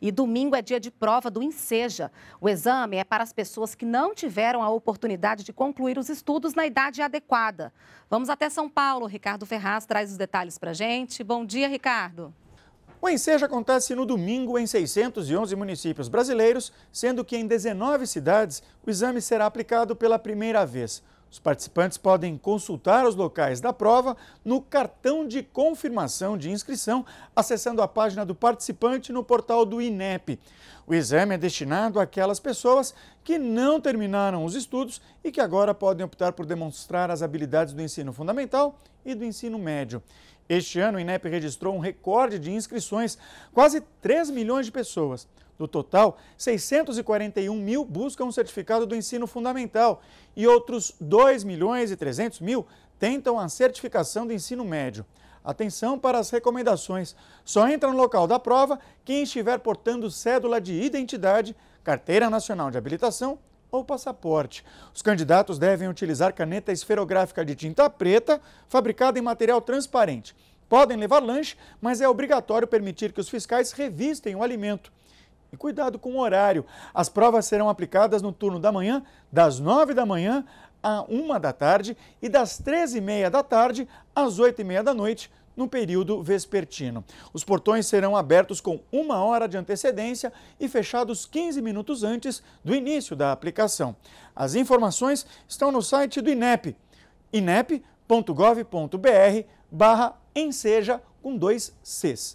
E domingo é dia de prova do Enseja. O exame é para as pessoas que não tiveram a oportunidade de concluir os estudos na idade adequada. Vamos até São Paulo. Ricardo Ferraz traz os detalhes para a gente. Bom dia, Ricardo. O Enseja acontece no domingo em 611 municípios brasileiros, sendo que em 19 cidades o exame será aplicado pela primeira vez. Os participantes podem consultar os locais da prova no cartão de confirmação de inscrição, acessando a página do participante no portal do INEP. O exame é destinado àquelas pessoas que não terminaram os estudos e que agora podem optar por demonstrar as habilidades do ensino fundamental e do ensino médio. Este ano, o INEP registrou um recorde de inscrições, quase 3 milhões de pessoas. Do total, 641 mil buscam um certificado do ensino fundamental e outros 2 milhões e 300 mil tentam a certificação do ensino médio. Atenção para as recomendações. Só entra no local da prova quem estiver portando cédula de identidade, carteira nacional de habilitação ou passaporte. Os candidatos devem utilizar caneta esferográfica de tinta preta, fabricada em material transparente. Podem levar lanche, mas é obrigatório permitir que os fiscais revistem o alimento. E cuidado com o horário. As provas serão aplicadas no turno da manhã, das 9 da manhã à 1 da tarde e das 13h30 da tarde às 8h30 da noite, no período vespertino. Os portões serão abertos com uma hora de antecedência e fechados 15 minutos antes do início da aplicação. As informações estão no site do INEP, inep.gov.br barra enseja com dois Cs.